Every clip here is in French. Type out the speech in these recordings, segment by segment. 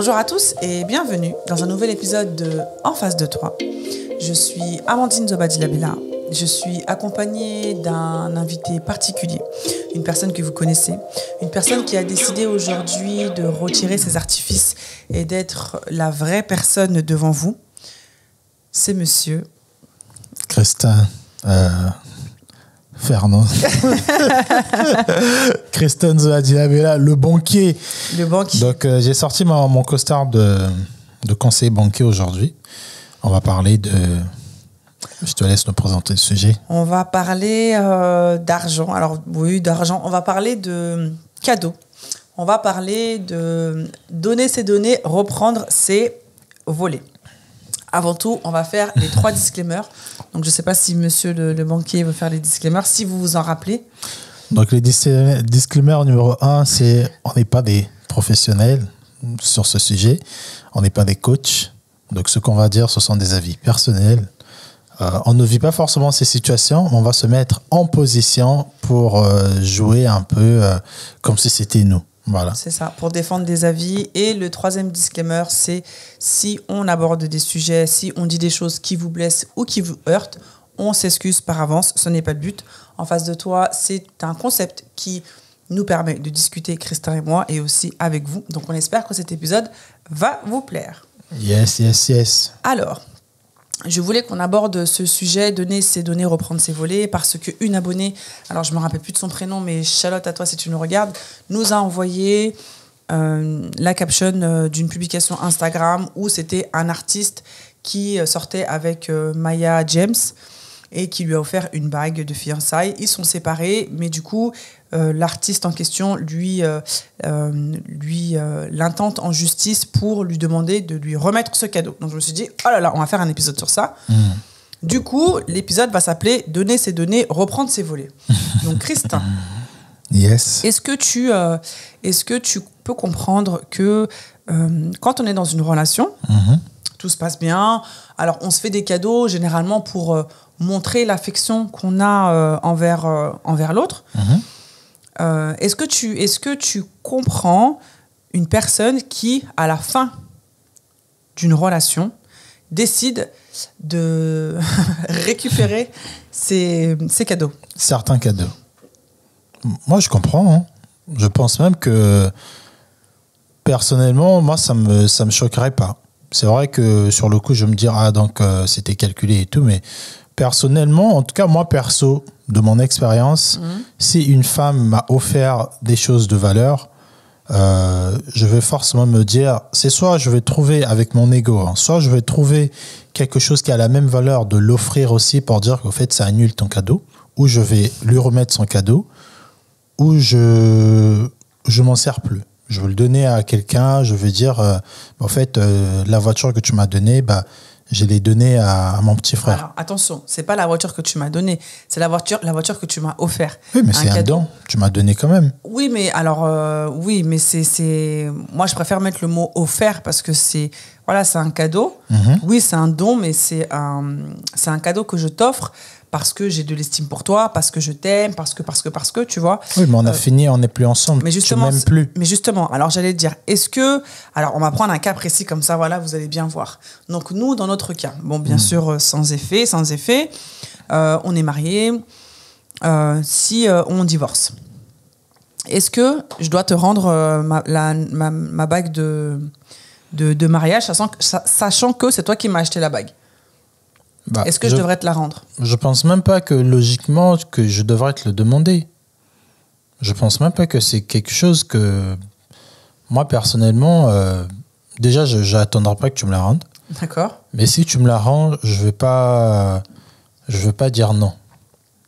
Bonjour à tous et bienvenue dans un nouvel épisode de En face de toi. Je suis Amandine Zobadilabella. Je suis accompagnée d'un invité particulier, une personne que vous connaissez, une personne qui a décidé aujourd'hui de retirer ses artifices et d'être la vraie personne devant vous. C'est monsieur Christin euh, Fernand. Christian Zoadiabella, le banquier. Le banquier. Donc, euh, j'ai sorti ma- mon costard de, de conseiller banquier aujourd'hui. On va parler de. Je te laisse nous présenter le sujet. On va parler euh, d'argent. Alors oui, d'argent. On va parler de cadeaux. On va parler de donner ses données, reprendre ses volets. Avant tout, on va faire les trois disclaimers. Donc je ne sais pas si monsieur le, le banquier veut faire les disclaimers, si vous vous en rappelez. Donc, le dis- disclaimer numéro un, c'est on n'est pas des professionnels sur ce sujet. On n'est pas des coachs. Donc, ce qu'on va dire, ce sont des avis personnels. Euh, on ne vit pas forcément ces situations, mais on va se mettre en position pour euh, jouer un peu euh, comme si c'était nous. Voilà. C'est ça, pour défendre des avis. Et le troisième disclaimer, c'est si on aborde des sujets, si on dit des choses qui vous blessent ou qui vous heurtent, on s'excuse par avance, ce n'est pas le but. En face de toi, c'est un concept qui nous permet de discuter, Christin et moi, et aussi avec vous. Donc on espère que cet épisode va vous plaire. Yes, yes, yes. Alors, je voulais qu'on aborde ce sujet, donner ses données, reprendre ses volets, parce qu'une abonnée, alors je me rappelle plus de son prénom, mais Charlotte, à toi si tu nous regardes, nous a envoyé euh, la caption euh, d'une publication Instagram où c'était un artiste qui euh, sortait avec Maya James et qui lui a offert une bague de fiançailles. Ils sont séparés, mais du coup, euh, l'artiste en question lui, euh, euh, lui l'intente en justice pour lui demander de lui remettre ce cadeau. Donc je me suis dit, oh là là, on va faire un épisode sur ça. Du coup, l'épisode va s'appeler Donner ses données, reprendre ses volets. Donc Christin, Yes. est-ce que tu, est-ce que tu peux comprendre que quand on est dans une relation, Mhm. tout se passe bien. Alors, on se fait des cadeaux généralement pour montrer l'affection qu'on a euh, envers, euh, envers l'autre. Mhm. Euh, est-ce que tu, comprends une personne qui, à la fin d'une relation, décide de récupérer ses, cadeaux? Certains cadeaux. Moi, je comprends. hein. Je pense même que personnellement, moi, ça me, me choquerait pas. C'est vrai que sur le coup, je me dis, ah, donc euh, c'était calculé et tout, mais personnellement, en tout cas, moi, perso, de mon expérience, si une femme m'a offert des choses de valeur, euh, je vais forcément me dire, c'est soit je vais trouver avec mon ego, hein, soit je vais trouver quelque chose qui a la même valeur de l'offrir aussi pour dire qu'au fait, ça annule ton cadeau, ou je vais lui remettre son cadeau, ou je je m'en sers plus. Je veux le donner à quelqu'un, je vais dire, euh, en fait, euh, la voiture que tu m'as donnée, bah, je l'ai donnée à, à mon petit frère. Alors, attention, c'est pas la voiture que tu m'as donnée, c'est la voiture, la voiture que tu m'as offert. oui, mais c'est un don, tu m'as donné quand même. Oui, mais alors, euh, oui, mais c'est, c'est. Moi, je préfère mettre le mot offert parce que c'est. Voilà, c'est un cadeau. Mhm. Oui, c'est un don, mais c'est un, c'est un cadeau que je t'offre parce que j'ai de l'estime pour toi, parce que je t'aime, parce que, parce que, parce que, tu vois. Oui, mais on a fini, on n'est plus ensemble. Mais justement, tu plus. Mais justement, alors j'allais te dire, est-ce que, alors on va prendre un cas précis comme ça, voilà, vous allez bien voir. Donc nous, dans notre cas, bon, bien sûr, euh, sans effet, sans effet, euh, on est mariés. Euh, si euh, on divorce, est-ce que je dois te rendre euh, ma, la- ma- ma bague de, de, de mariage, sachant que c'est toi qui m'as acheté la bague? Bah, Est-ce que je, devrais te la rendre? Je pense même pas que logiquement que je devrais te le demander. Je pense même pas que c'est quelque chose que moi personnellement, euh, déjà je j'attendrai pas que tu me la rendes. D'accord Mais si tu me la rends, je vais pas, je vais pas dire non.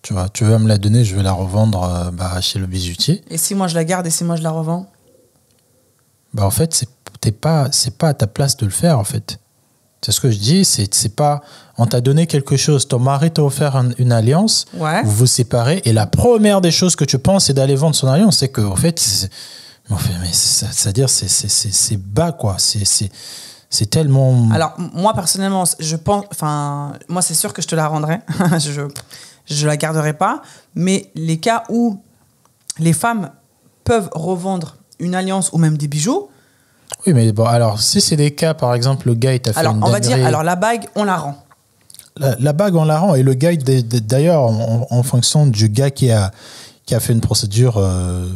Tu vois, tu veux me la donner, je vais la revendre euh, bah, chez le bijoutier. Et si moi je la garde et si moi je la revends? Bah en fait, c'est pas, c'est pas à ta place de le faire en fait. C'est ce que je dis, c'est pas, on t'a donné quelque chose, ton mari t'a offert un- une alliance, Ouais. vous vous séparez et la première des choses que tu penses c'est d'aller vendre son alliance, c'est que en fait, c'est-à-dire c'est bas quoi, c'est tellement. Alors, moi, personnellement, je pense. Enfin, moi, c'est sûr que je te la rendrai. je je la garderai pas. Mais les cas où les femmes peuvent revendre une alliance ou même des bijoux, Oui, mais bon, alors, si c'est des cas, par exemple, le gars, il t'a fait Alors, une on va dire, dinguerie, alors la bague, on la rend. la, la bague, on la rend. Et le gars, d'ailleurs, en, en fonction du gars qui a, qui a fait une procédure euh,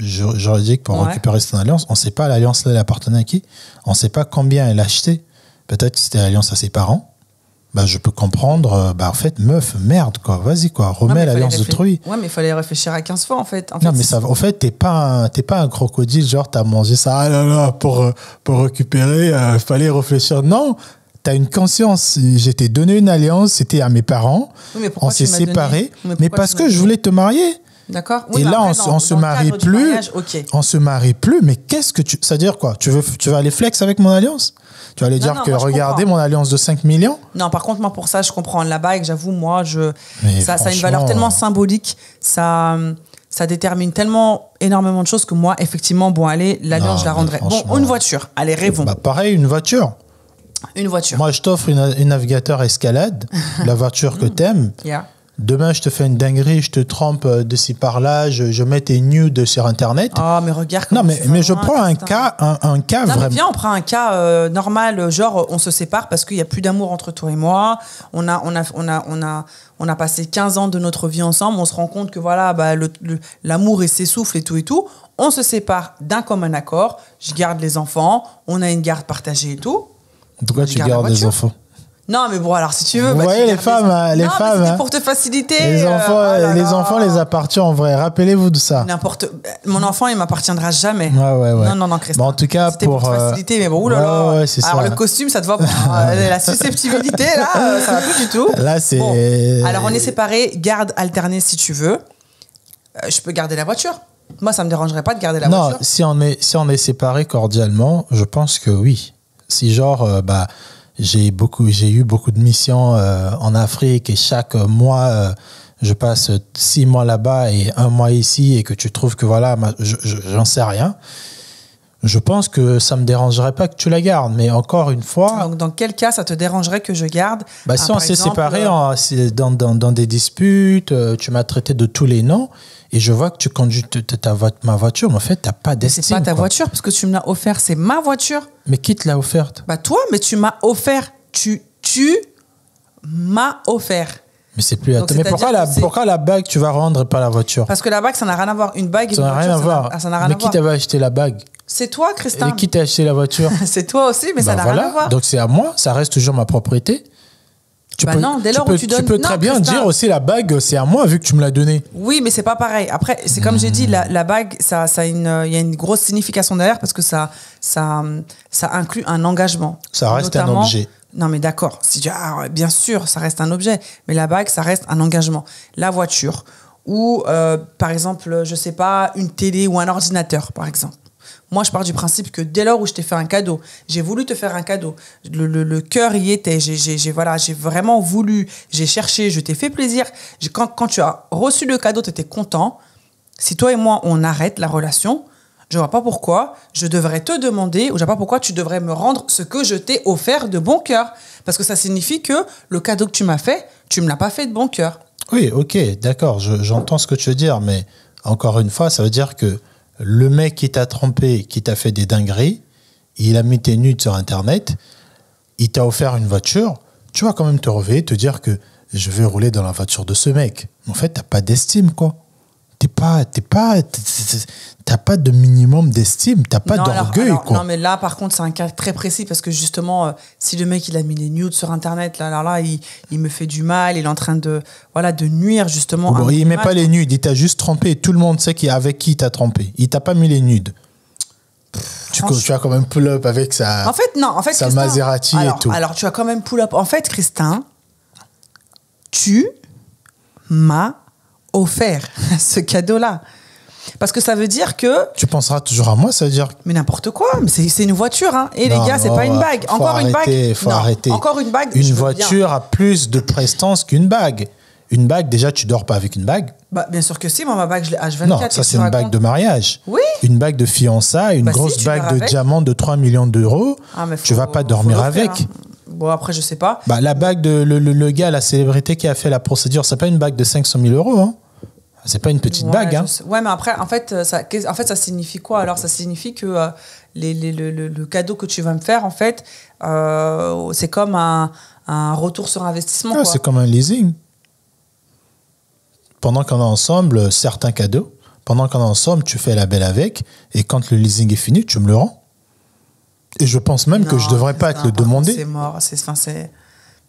ju- juridique pour Ouais. récupérer son alliance, on ne sait pas l'alliance, là, elle appartenait à qui. On ne sait pas combien elle a acheté. Peut-être que c'était l'alliance à ses parents. Bah, je peux comprendre, euh, bah, en fait, meuf, merde, quoi. Vas-y, quoi. Remets l'alliance d'autrui. Ouais, mais il fallait réfléchir à 15 fois, en fait. En Non, fait, mais ça, au fait, t'es pas, un- t'es pas un crocodile, genre, t'as mangé ça, ah là là, pour, euh, pour récupérer, il fallait réfléchir. Non, t'as une conscience. J'ai t'ai donné une alliance, c'était à mes parents. Oui, mais pourquoi on s'est séparés, Mais parce que je voulais te marier. D'accord Et Oui, là, après, on, se- dans- on se dans le marie plus. mariage, ok. On se marie plus, mais qu'est-ce que tu. C'est-à-dire quoi? Tu veux, tu vas aller flex avec mon alliance? Tu vas aller Non, dire non, que moi, regardez comprends. mon alliance de 5 millions? Non, par contre, moi, pour ça, je comprends. La bague, j'avoue, moi, je, Mais ça, ça a une valeur tellement euh, symbolique. Ça, ça détermine tellement énormément de choses que moi, effectivement, bon, allez, l'alliance, je la rendrai. Bon, une voiture. Allez, rêvons. Bah, pareil, une voiture. une voiture. Moi, je t'offre une, une navigateur escalade, la voiture que t'aimes. Yeah. Demain, je te fais une dinguerie, je te trompe euh, de ci par là, je, je mets tes nudes sur Internet. Oh, mais regarde. non, mais, mais je prends un cas, un, un cas Non, vraiment. viens, on prend un cas euh, normal, euh, genre on se sépare parce qu'il n'y a plus d'amour entre toi et moi. On a, on, a, on, a, on, a, on a passé 15 ans de notre vie ensemble. On se rend compte que voilà, bah, l'amour il s'essouffle et tout et tout. On se sépare d'un commun accord. Je garde les enfants. On a une garde partagée et tout. Pourquoi tu gardes les enfants Non, mais bon, alors si tu veux. Vous bah, voyez, les femmes, hein, les Non, femmes, hein. pour te faciliter. Les euh, enfants, oh là les enfants les appartiennent en vrai. Rappelez-vous de ça. N'importe. Mon enfant, il m'appartiendra jamais. Ouais, ouais, ouais. Non, non, non, Christophe. Bon, en tout cas, pour, pour, te euh, faciliter, mais bon, oulala. ouais, ouais, Alors, ça. le costume, ça te va pas. Euh, La susceptibilité, là, euh, ça va plus du tout. Là, c'est. Bon. Alors, on est séparés. Garde alternée si tu veux. Euh, je peux garder la voiture. Moi, ça me dérangerait pas de garder la non, voiture. si on est si on est séparés cordialement, je pense que oui. Si genre euh, bah j'ai beaucoup j'ai eu beaucoup de missions euh, en Afrique et chaque mois euh, je passe six mois là-bas et un mois ici et que tu trouves que voilà ma- je- j'en sais rien. Je pense que ça me dérangerait pas que tu la gardes, mais encore une fois, Donc, dans quel cas ça te dérangerait que je garde bah, Ah, si on s'est séparés euh, en- dans, dans, dans des disputes, euh, tu m'as traité de tous les noms, et je vois que tu conduis ta, ma voiture, mais en fait, tu n'as pas d'estime. c'est pas ta quoi. voiture parce que tu me l'as offert, c'est ma voiture. Mais qui te l'a offerte? Bah toi, mais tu m'as offert. Tu, tu m'as offert. Mais c'est plus Donc. Mais pourquoi la, pourquoi la bague tu vas rendre et pas la voiture? Parce que la bague, ça n'a rien à voir. Une bague Ça n'a rien à voir. Ça n'a rien mais à qui t'avait acheté la bague? C'est toi, Christin. Et qui t'a acheté la voiture C'est toi aussi, mais ça Bah n'a rien à voir. Donc c'est à moi, ça reste toujours ma propriété. Tu Bah peux, non, dès lors où peux, tu donnes- peux non, très bien Christin. dire aussi la bague, c'est à moi vu que tu me l'as donnée. Oui, mais c'est pas pareil. Après, c'est comme j'ai dit, la, la bague, ça, ça euh, il y a une grosse signification derrière parce que ça, ça, ça inclut un engagement. Ça reste un objet. Non, mais d'accord. Si tu, ah, bien sûr, ça reste un objet, mais la bague, ça reste un engagement. La voiture ou, euh, par exemple, je sais pas, une télé ou un ordinateur, par exemple. Moi, je pars du principe que dès lors où je t'ai fait un cadeau, j'ai voulu te faire un cadeau, le, le- le cœur y était, j'ai, j'ai, j'ai- voilà, j'ai vraiment voulu, j'ai cherché, je t'ai fait plaisir. J'ai- Quand, quand tu as reçu le cadeau, tu étais content. Si toi et moi, on arrête la relation, je vois pas pourquoi je devrais te demander, ou je vois pas pourquoi tu devrais me rendre ce que je t'ai offert de bon cœur. Parce que ça signifie que le cadeau que tu m'as fait, tu me l'as pas fait de bon cœur. Oui, ok, d'accord, je- j'entends ce que tu veux dire, mais encore une fois, ça veut dire que le mec qui t'a trompé, qui t'a fait des dingueries, il a mis tes nudes sur Internet, il t'a offert une voiture, tu vas quand même te réveiller, te dire que je vais rouler dans la voiture de ce mec. En fait, t'as pas d'estime, quoi. T'es pas, t'es pas, t'as pas de minimum d'estime, t'as pas d'orgueil. Non, mais là, par contre, c'est un cas très précis parce que justement, euh, si le mec il a mis les nudes sur Internet, là, là, là, il, il me fait du mal, il est en train de, voilà, de nuire justement. Bon, il met pas les nudes, il t'a juste trompé. Tout le monde sait qui, avec qui il t'a trompé. Il t'a pas mis les nudes. Tu, as quand même pull up avec sa. En fait, non, en fait, Sa Christin- Maserati et tout. Alors, tu as quand même pull up. En fait, Christin, tu m'as offert ce cadeau-là. Parce que ça veut dire que. Tu penseras toujours à moi, ça veut dire. Mais n'importe quoi, mais c'est une voiture, hein. Et Non, les gars, c'est pas une bague. Encore une bague. Faut Non, arrêter. Encore une bague. Une voiture a plus de prestance qu'une bague. Une bague, déjà, tu dors pas avec une bague. Bah, bien sûr que si, moi, ma bague, je l'ai H24. Non, ça c'est une racontes bague de mariage. Oui. Une bague de fiançailles, une Bah grosse bague de diamant de 3 millions d'euros. Ah, mais tu vas pas dormir avec. hein. Bon, après, je sais pas. Bah, la bague de le, le- le gars, la célébrité qui a fait la procédure, c'est pas une bague de 500 000 euros. Hein. C'est pas une petite Ouais, bague. Hein. Ouais, mais après, en fait, euh, ça, en fait, ça signifie quoi Alors, ça signifie que euh, les, les- le, le- le cadeau que tu vas me faire, en fait, euh, c'est comme un, un retour sur investissement. Ah, c'est comme un leasing. Pendant qu'on est ensemble, certains cadeaux. Pendant qu'on est ensemble, tu fais la belle avec. Et quand le leasing est fini, tu me le rends. Et je pense même que je devrais pas te le demander. C'est mort. C'est...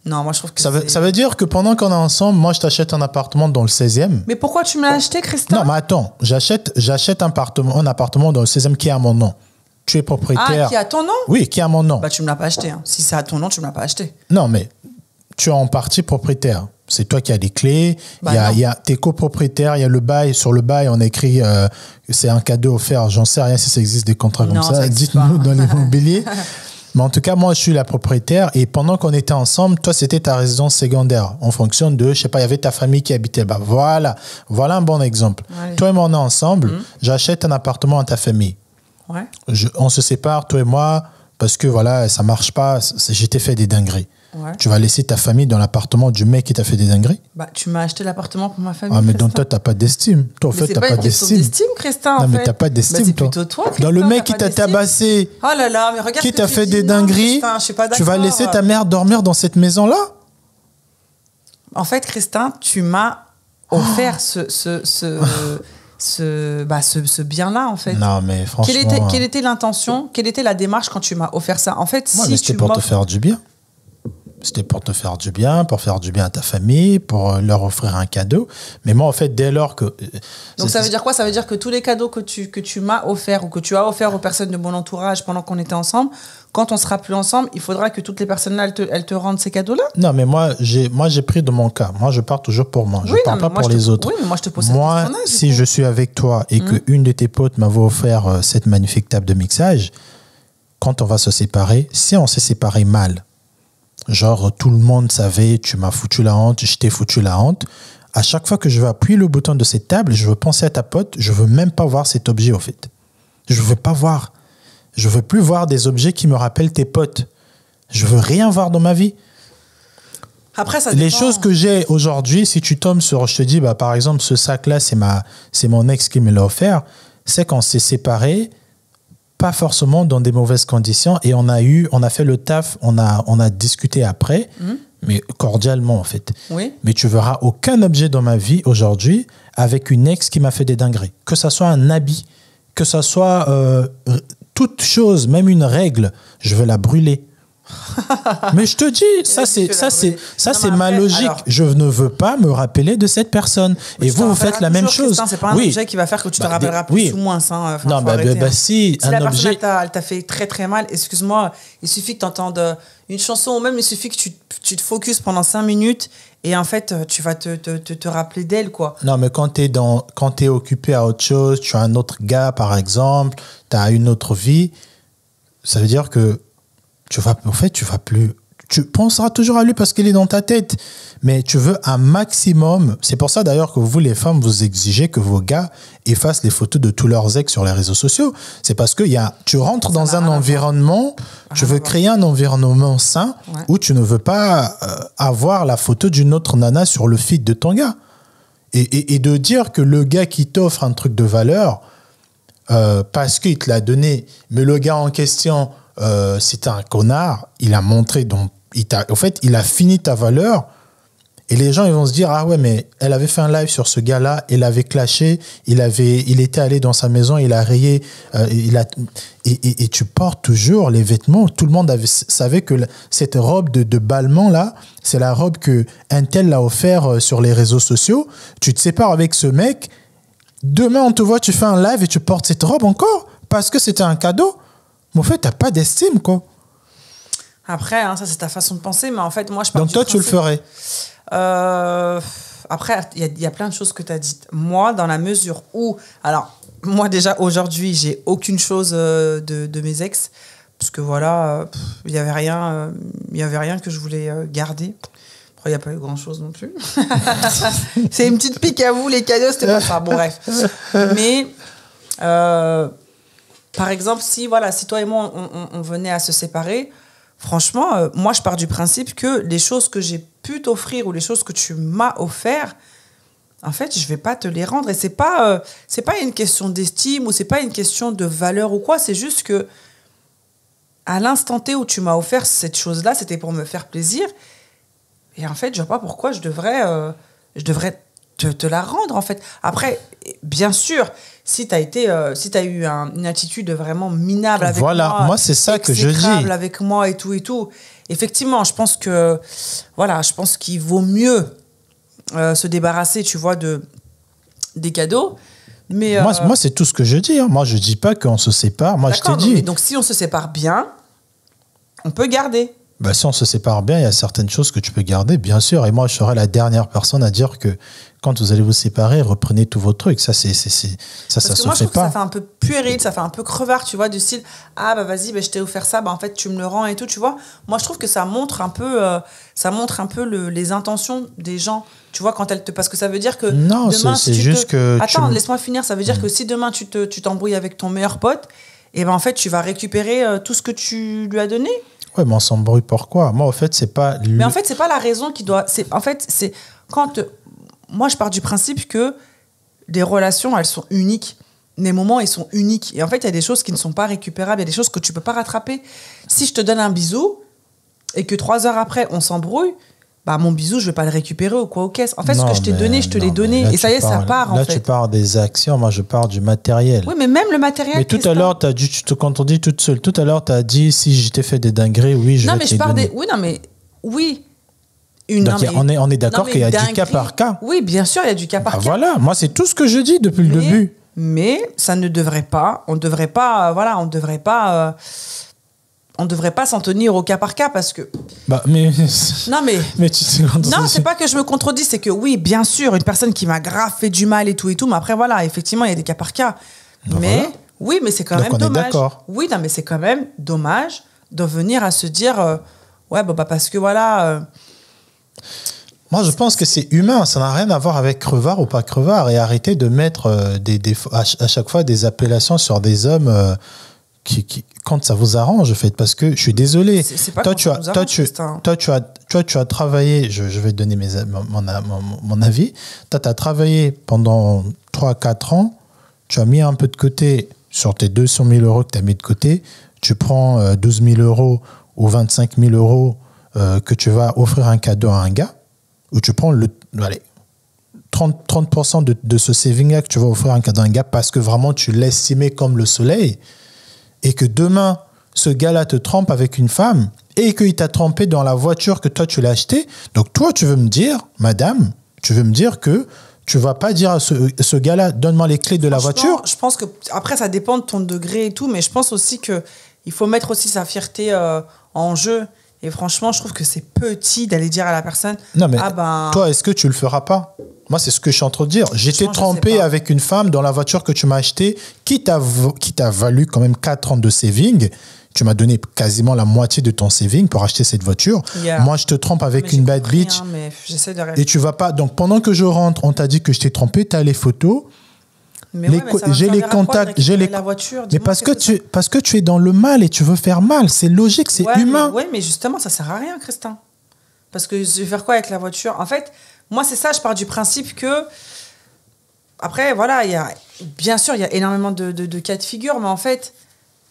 Non, moi je trouve que Ça veut, c'est- ça veut dire que pendant qu'on est ensemble, moi, je t'achète un appartement dans le 16e. Mais pourquoi tu me l'as acheté, Christin Non, mais attends, j'achète, j'achète un appartement, un appartement dans le 16e qui est à mon nom. Tu es Ah, propriétaire. qui a ton nom Oui, qui est à mon nom. Bah, tu me l'as pas acheté. hein. Si c'est à ton nom, tu me l'as pas acheté. Non, mais tu es en partie propriétaire. C'est toi qui as les clés. Bah il y a, il y a tes copropriétaires, il y a le bail. Sur le bail, on écrit euh, que c'est un cadeau offert. J'en sais rien si ça existe des contrats Non, comme ça ça. Dites-nous dans l'immobilier. Mais en tout cas, moi, je suis la propriétaire. Et pendant qu'on était ensemble, toi, c'était ta résidence secondaire. En fonction de, je sais pas, il y avait ta famille qui habitait là-bas. Voilà. Voilà un bon exemple. Ouais. Toi et moi, on est ensemble. Mhm. J'achète un appartement à ta famille. Ouais. Je- on se sépare, toi et moi, parce que voilà, ça marche pas. J'ai fait des dingueries. Ouais. Tu vas laisser ta famille dans l'appartement du mec qui t'a fait des dingueries? Bah, tu m'as acheté l'appartement pour ma famille. Ah, mais donc toi, t'as pas d'estime. Toi, en Mais fait, t'as pas pas question d'estime. d'estime, Christin. en Non, mais t'as pas Bah, d'estime, toi. plutôt toi, Dans le mec qui t'a tabassé, Oh là là, mais regarde qui t'a fait des Non, dingueries, Christin, tu vas laisser ta mère dormir dans cette maison-là? En fait, Christin, tu m'as offert ce, ce, ce, ce, bah, ce, ce bien-là, en fait. Non, mais franchement. Quelle était, quelle était l'intention? Quelle était la démarche quand tu m'as offert ça? En fait, ouais, si c'était pour te faire du bien. C'était pour te faire du bien, pour faire du bien à ta famille, pour euh, leur offrir un cadeau. Mais moi, en fait, dès lors que. euh, Donc ça veut dire quoi? Ça veut dire que tous les cadeaux que tu, que tu m'as offerts ou que tu as offerts aux personnes de mon entourage pendant qu'on était ensemble, quand on sera plus ensemble, il faudra que toutes les personnes-là, elles te, elles te rendent ces cadeaux-là? Non, mais moi, j'ai moi j'ai pris de mon cas. Moi, je pars toujours pour moi. Je Oui, pars non, pas pour te- les autres. oui, mais moi, je te pose Moi, si coup. je suis avec toi et que une de tes potes m'avait offert euh, cette magnifique table de mixage, quand on va se séparer, si on s'est séparé mal, genre tout le monde savait, tu m'as foutu la honte, je t'ai foutu la honte, à chaque fois que je vais appuyer le bouton de cette table, je veux penser à ta pote, je veux même pas voir cet objet au fait. Je veux pas voir. Je veux plus voir des objets qui me rappellent tes potes. Je veux rien voir dans ma vie Après, ça les choses que j'ai aujourd'hui, si tu tombes sur, je te dis, bah, par exemple, ce sac-là, c'est ma, c'est mon ex qui me l'a offert, c'est qu'on s'est séparés, pas forcément dans des mauvaises conditions, et on a eu, on a fait le taf, on a, on a discuté après, mais cordialement en fait. Oui. Mais tu verras aucun objet dans ma vie aujourd'hui avec une ex qui m'a fait des dingueries. Que ça soit un habit, que ça soit euh, toute chose, même une règle, je veux la brûler. Mais je te dis, ça c'est ça c'est ça c'est ma logique. alors- je ne veux pas me rappeler de cette personne. Et tu vous vous faites la même chose. C'est pas un oui. objet qui va faire que tu te Bah, des- rappelleras plus oui. ou moins. Hein. Enfin, Non, bah, arrêter, bah, hein. si, Si un la personne objet- elle t'a- elle t'a fait très très mal, excuse-moi, il suffit que tu entendes une chanson ou même il suffit que tu, tu te focuses pendant 5 minutes et en fait tu vas te, te, te, te rappeler d'elle quoi. Non, mais quand tu es, dans, quand t'es occupé à autre chose, tu as un autre gars, par exemple, tu as une autre vie, ça veut dire que tu vas, en fait, tu vas plus. Tu penseras toujours à lui parce qu'il est dans ta tête. Mais tu veux un maximum. C'est pour ça d'ailleurs que vous, les femmes, vous exigez que vos gars effacent les photos de tous leurs ex sur les réseaux sociaux. C'est parce que y a, tu rentres Ça dans un environnement, tu veux créer un environnement sain Ouais. où tu ne veux pas euh, avoir la photo d'une autre nana sur le feed de ton gars. Et, et- et de dire que le gars qui t'offre un truc de valeur, euh, parce qu'il te l'a donné, mais le gars en question, euh, c'est un connard, il a montré, donc, il en fait, il a fini ta valeur. Et les gens, ils vont se dire, ah ouais, mais elle avait fait un live sur ce gars-là, il avait clashé, il, avait, il était allé dans sa maison, il a rayé, euh, il a, et, tu portes toujours les vêtements. Tout le monde avait, savait que cette robe de, de ballement-là, c'est la robe que un tel l'a offert euh, sur les réseaux sociaux. Tu te sépares avec ce mec, demain on te voit, tu fais un live et tu portes cette robe encore parce que c'était un cadeau. Mais en fait, t'as pas d'estime, quoi. Après, hein, ça c'est ta façon de penser, mais en fait moi je Donc toi, tu le ferais. Euh, après, il y a- il y, a plein de choses que tu as dites. Moi, dans la mesure où. Alors, moi, déjà, aujourd'hui, j'ai aucune chose euh, de, de mes ex. Parce que voilà, euh, il n'y avait, rien, euh, y avait rien que je voulais garder. Il n'y a pas eu grand-chose non plus. C'est une petite pique à vous, les cadeaux, c'était pas ça. Bon, bref. Mais. Par exemple, si voilà, si toi et moi on, venait à se séparer, franchement, euh, moi je pars du principe que les choses que j'ai pu t'offrir ou les choses que tu m'as offert, en fait, je vais pas te les rendre. Et c'est pas, euh, pas une question d'estime ou c'est pas une question de valeur ou quoi. C'est juste que à l'instant T où tu m'as offert cette chose-là, c'était pour me faire plaisir. Et en fait, je vois pas pourquoi je devrais, euh, je devrais te, te la rendre, en fait. Après, bien sûr, si tu as été euh, si as eu un- une attitude vraiment minable avec Voilà, moi moi, c'est ça que je dis. avec moi et tout et tout effectivement je pense que voilà je pense qu'il vaut mieux euh, se débarrasser tu vois de des cadeaux mais Moi, euh, moi c'est tout ce que je dis. hein. Moi, je dis pas qu'on se sépare. Moi, je dit. mais donc si on se sépare bien on peut garder Bah, si on se sépare bien, il y a certaines choses que tu peux garder, bien sûr. Et moi, je serai la dernière personne à dire que quand vous allez vous séparer, reprenez tous vos trucs. Ça, c'est, ça, Parce ça que se moi, je fait trouve que ça pas. fait un peu puéril, ça fait un peu crevard, tu vois, du style Ah, bah vas-y, bah, je t'ai offert ça, bah en fait, tu me le rends et tout, tu vois. Moi, je trouve que ça montre un peu, euh, ça montre un peu le- les intentions des gens, tu vois, quand elles te. Parce que ça veut dire que. Non, demain, c'est- si juste te- que Attends, laisse-moi finir, ça veut dire que si demain tu te- tu t'embrouilles avec ton meilleur pote, et ben en fait, tu vas récupérer euh, tout ce que tu lui as donné. Ouais, mais on s'embrouille pourquoi Moi, au fait, c'est pas. Mais en fait, c'est pas la raison qui doit. C'est en fait, c'est quand moi je pars du principe que les relations, elles sont uniques. Les moments, ils sont uniques. Et en fait, il y a des choses qui ne sont pas récupérables. Il y a des choses que tu peux pas rattraper. Si je te donne un bisou et que trois heures après on s'embrouille, bah mon bisou, je vais pas le récupérer ou quoi au caisse. En fait, ce que je t'ai donné, je te l'ai donné. là, Et ça y est, ça part en Là, fait. tu parles des actions, moi, je parle du matériel. Oui, mais même le matériel. mais tout à l'heure, dit, tu te contredis toute seule. Tout à l'heure, tu as dit si je t'ai fait des dingueries, oui, je non, vais mais je donner. des. Oui, non, mais oui. Une, Donc, non, mais- on est, on est d'accord qu'il y a du cas par cas. Oui, bien sûr, il y a du cas par Ah, cas. voilà, moi, c'est tout ce que je dis depuis le début. mais ça ne devrait pas, on ne devrait pas, euh, voilà, on ne devrait pas, euh, on devrait pas s'en tenir au cas par cas parce que Bah, mais. non mais mais tu non, c'est pas que je me contredis, c'est que oui, bien sûr, une personne qui m'a grave fait du mal et tout et tout, mais après voilà, effectivement, il y a des cas par cas. Ben mais voilà. oui, mais c'est quand Donc, même on est dommage. d'accord. Oui, non, mais c'est quand même dommage de venir à se dire euh, ouais, bon, bah parce que voilà. euh, Moi, je pense que c'est humain. Ça n'a rien à voir avec crevard ou pas crevard. Et arrêtez de mettre euh, des, des- à, ch- à chaque fois des appellations sur des hommes qui, qui- quand ça vous arrange, en fait. Parce que je suis désolé. Pas Toi, tu as, toi, tu, toi, tu as, toi, tu as travaillé. Je, je vais te donner mes, mon, mon, mon- avis. Toi, tu as travaillé pendant 3-4 ans. Tu as mis un peu de côté sur tes 200 000 euros que tu as mis de côté. Tu prends euh, 12 000 euros ou 25 000 euros euh, que tu vas offrir un cadeau à un gars où tu prends le, allez, 30%, 30 de, de ce saving-là que tu vas offrir à un cadeau à un gars parce que vraiment tu l'estimais comme le soleil et que demain, ce gars-là te trompe avec une femme et qu'il t'a trompé dans la voiture que toi tu l'as acheté. Donc toi, tu veux me dire, madame, tu veux me dire que tu vas pas dire à ce, ce gars-là, donne-moi les clés de la voiture. Je pense que après ça dépend de ton degré et tout, mais je pense aussi que il faut mettre aussi sa fierté euh, en jeu. Et franchement, je trouve que c'est petit d'aller dire à la personne Non, mais ah ben toi, est-ce que tu le feras pas? Moi, c'est ce que je suis en train de dire. J'étais trompé avec une femme dans la voiture que tu m'as achetée, qui t'a valu quand même 4 ans de saving. Tu m'as donné quasiment la moitié de ton saving pour acheter cette voiture. Yeah. Moi, je te trompe avec une bad bitch. hein, mais j'essaie de Et tu vas pas. Donc, pendant que je rentre, on t'a dit que je t'ai trompé, tu as les photos. Ouais, j'ai les contacts, j'ai les la voiture Mais parce que, tu, parce que tu es dans le mal et tu veux faire mal. C'est logique, c'est Ouais, humain. Oui, mais justement, ça sert à rien, Christin. Parce que je vais faire quoi avec la voiture? En fait, moi, c'est ça, je pars du principe que. Après, voilà, il y a. Bien sûr, il y a énormément de, de- de cas de figure, mais en fait,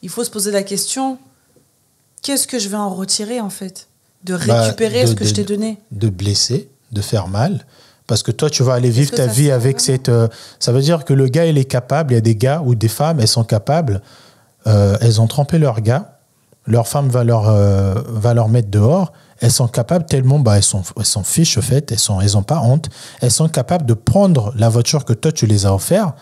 il faut se poser la question qu'est-ce que je vais en retirer, en fait De Bah, récupérer de- ce que je t'ai donné? de blesser, de faire mal. Parce que toi, tu vas aller vivre ta vie avec cette. euh, ça veut dire que le gars, il est capable. Il y a des gars ou des femmes, elles sont capables. euh, elles ont trompé leur gars. Leur femme va leur, euh, va leur mettre dehors. Elles sont capables tellement. Bah, elles s'en elles s'en fichent, au fait. Elles n'ont elles ont pas honte. Elles sont capables de prendre la voiture que toi, tu les as offert.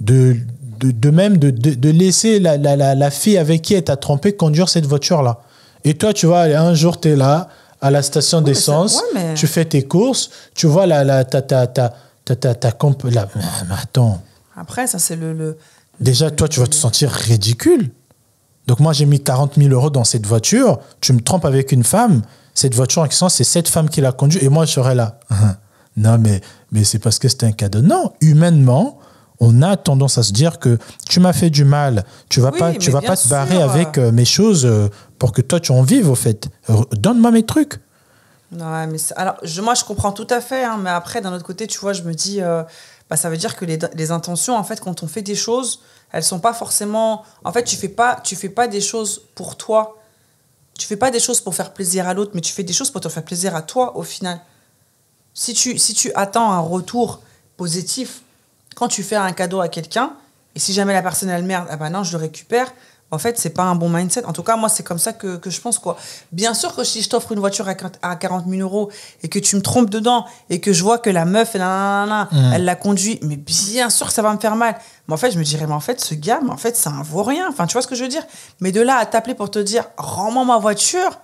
De, de, de même de, de, de laisser la, la, la, la fille avec qui elle t'a trompé conduire cette voiture-là. Et toi, tu vois, un jour, tu es là, à la station d'essence, ça- ouais, mais- tu fais tes courses, tu vois la, la, ta, ta, ta, attends, Après, ça, c'est le. le- déjà, toi, tu vas te sentir ridicule. Donc, moi, j'ai mis 40 000 euros dans cette voiture, tu me trompes avec une femme, cette voiture en question, c'est cette femme qui l'a conduite, et moi, je serais là. non, mais, mais c'est parce que c'était un cadeau. Non, humainement, on a tendance à se dire que tu m'as fait du mal, tu vas Oui, pas, tu vas pas te barrer avec euh, mes choses euh, pour que toi, tu en vives, au fait. Euh, Donne-moi mes trucs. Ouais, mais alors, je, moi, je comprends tout à fait, hein, mais après, d'un autre côté, tu vois, je me dis, euh, bah, ça veut dire que les, les intentions, en fait, quand on fait des choses, elles sont pas forcément. En fait, tu fais pas, tu fais pas des choses pour toi. Tu fais pas des choses pour faire plaisir à l'autre, mais tu fais des choses pour te faire plaisir à toi au final. Si tu, si tu attends un retour positif quand tu fais un cadeau à quelqu'un, et si jamais la personne elle merde, ah ben non, je le récupère. En fait, c'est pas un bon mindset. En tout cas, moi, c'est comme ça que, que je pense, quoi. Bien sûr que si je t'offre une voiture à 40 à 40 000 euros et que tu me trompes dedans et que je vois que la meuf, elle, nanana, elle la conduit, mais bien sûr que ça va me faire mal. Mais en fait, je me dirais, mais en fait, ce gars, mais en fait, ça en vaut rien. Enfin, tu vois ce que je veux dire? Mais de là à t'appeler pour te dire, rends-moi ma voiture,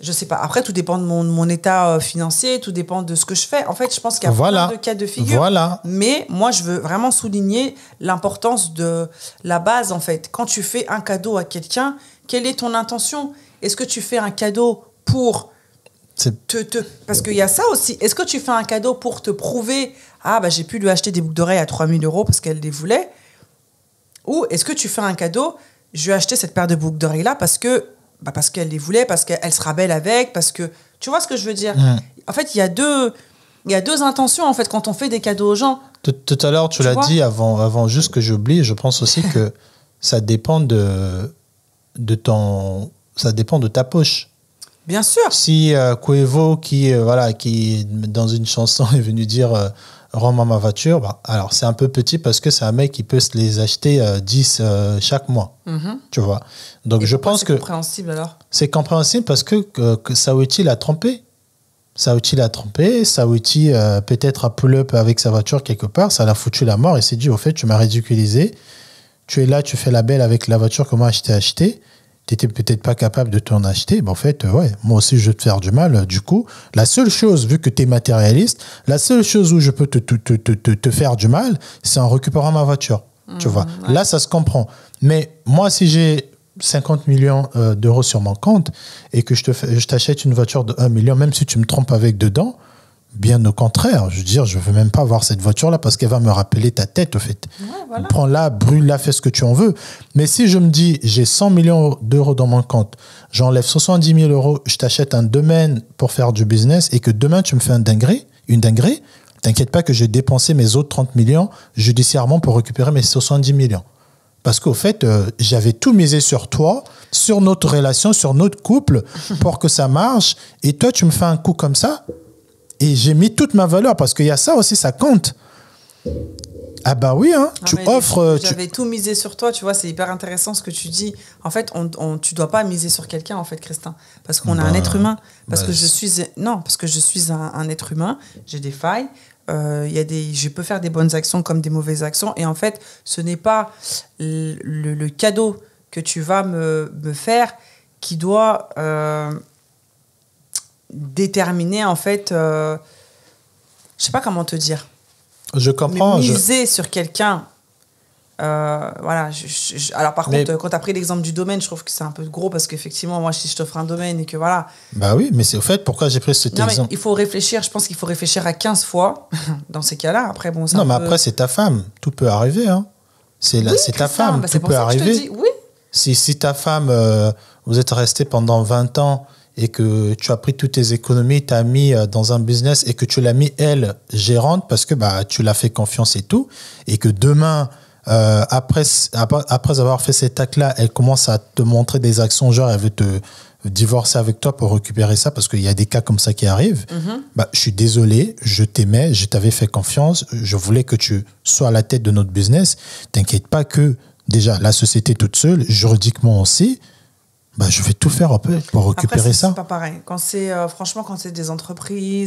je sais pas. Après, tout dépend de mon, de mon état euh, financier, tout dépend de ce que je fais. En fait, je pense qu'il y a Voilà. plein de cas de figure. Voilà. Mais moi, je veux vraiment souligner l'importance de la base, en fait. Quand tu fais un cadeau à quelqu'un, quelle est ton intention? Est-ce que tu fais un cadeau pour te... te- Parce qu'il y a ça aussi. Est-ce que tu fais un cadeau pour te prouver Ah, bah, j'ai pu lui acheter des boucles d'oreilles à 3000 euros parce qu'elle les voulait Ou est-ce que tu fais un cadeau Je lui ai acheté cette paire de boucles d'oreilles-là parce que... Bah, parce qu'elle les voulait, parce qu'elle sera belle avec, parce que... Tu vois ce que je veux dire. En fait, il y a deux... Il y a deux intentions, en fait, quand on fait des cadeaux aux gens. Tout, tout à l'heure, tu, Tu l'as dit avant, avant juste que j'oublie. Je pense aussi que ça dépend de, de ton, ça dépend de ta poche. Bien sûr. Si euh, Cuevo, qui, euh, voilà, qui dans une chanson est venu dire euh, Rends-moi ma voiture, bah, alors c'est un peu petit parce que c'est un mec qui peut se les acheter euh, 10 euh, chaque mois. Mhm. Tu vois. Donc Et je pense c'est que compréhensible alors? c'est compréhensible parce que, que, que. Ça utile à tromper, ça utile euh, peut-être à pull-up avec sa voiture quelque part, ça l'a foutu la mort et s'est dit au fait tu m'as ridiculisé, tu es là, tu fais la belle avec la voiture que moi je t'ai achetée, tu n'étais peut-être pas capable de t'en acheter, ben, en fait euh, ouais, moi aussi je veux te faire du mal, du coup la seule chose, vu que tu es matérialiste, la seule chose où je peux te, te, te, te, te- te faire du mal, c'est en récupérant ma voiture. Tu vois, là ça se comprend. Mais moi si j'ai 50 millions euh, d'euros sur mon compte et que je t'achète une voiture de 1 million, même si tu me trompes avec dedans, bien au contraire. Je veux dire, je veux même pas avoir cette voiture-là parce qu'elle va me rappeler ta tête, au fait. voilà. Prends-la, brûle-la, fais ce que tu en veux. Mais si je me dis, j'ai 100 millions d'euros dans mon compte, j'enlève 70 000 euros, je t'achète un domaine pour faire du business et que demain tu me fais un dinguerie, une dinguerie, t'inquiète pas que j'ai dépensé mes autres 30 millions judiciairement pour récupérer mes 70 millions. Parce qu'au fait, euh, j'avais tout misé sur toi, sur notre relation, sur notre couple, pour que ça marche. Et toi, tu me fais un coup comme ça. Et j'ai mis toute ma valeur, parce qu'il y a ça aussi, ça compte. Ah bah oui, hein, Ah, tu offres... euh, tu- J'avais tout misé sur toi, tu vois, c'est hyper intéressant ce que tu dis. En fait, on, on, tu dois pas miser sur quelqu'un, en fait, Christin. Parce qu'on a un Bah, être humain. Parce bah, que je c'est- suis. Non, parce que je suis un, un être humain, j'ai des failles. euh, il y a des, je peux faire des bonnes actions comme des mauvaises actions. Et en fait, ce n'est pas le, le- le cadeau que tu vas me, me faire qui doit euh, déterminer, en fait. Euh, je sais pas comment te dire. je comprends. je- miser sur quelqu'un. euh, voilà. je- je- je- alors, par Mais- contre, euh, quand tu as pris l'exemple du domaine, je trouve que c'est un peu gros parce qu'effectivement, moi, si je t'offre un domaine et que voilà. Bah oui, mais c'est au fait pourquoi j'ai pris cet Non, mais exemple? il faut réfléchir. Je pense qu'il faut réfléchir à 15 fois dans ces cas-là. Après, bon, Non, mais peu- après, c'est ta femme. Tout peut arriver. Hein. C'est la- Oui, c'est ta femme. bah, Tout peut arriver. dis, oui. Si, si ta femme, euh, vous êtes resté pendant 20 ans et que tu as pris toutes tes économies, tu as mis euh, dans un business et que tu l'as mis, elle, gérante, parce que bah, tu l'as fait confiance et tout, et que demain, euh, après, après, avoir fait cet acte-là, elle commence à te montrer des actions, genre elle veut te divorcer avec toi pour récupérer ça, parce qu'il y a des cas comme ça qui arrivent, bah, je suis désolé, je t'aimais, je t'avais fait confiance, je voulais que tu sois à la tête de notre business. T'inquiète pas que déjà la société toute seule, juridiquement aussi, bah, je vais tout faire un peu pour récupérer ça. c'est pas pareil. Quand c'est, euh, franchement, quand c'est des entreprises,